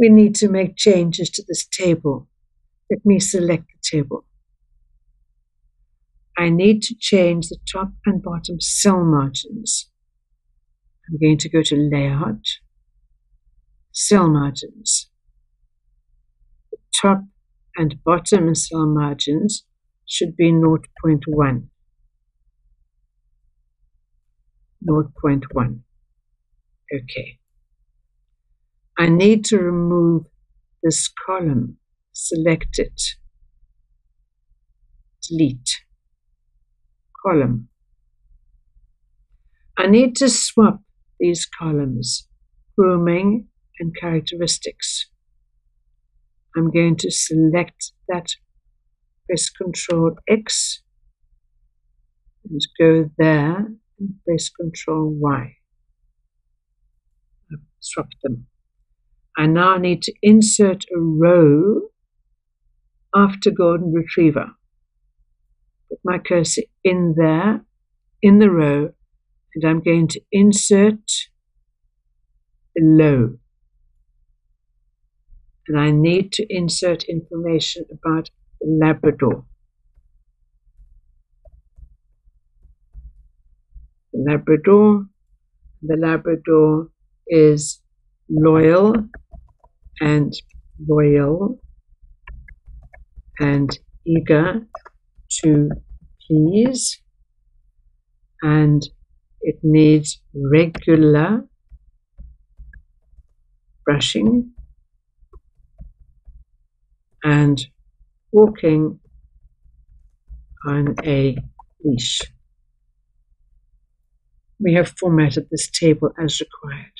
We need to make changes to this table. Let me select the table. I need to change the top and bottom cell margins. I'm going to go to Layout, Cell Margins. The top and bottom cell margins should be 0.1. 0.1. Okay. I need to remove this column. Select it. Delete. Column. I need to swap these columns, grooming and characteristics. I'm going to select that, press Control X, and go there and press Control Y. Swapped them. I now need to insert a row after Golden Retriever. Put my cursor in there, in the row, and I'm going to insert below. And I need to insert information about Labrador. The Labrador, the Labrador is loyal and loyal and eager to please and it needs regular brushing and walking on a leash. We have formatted this table as required.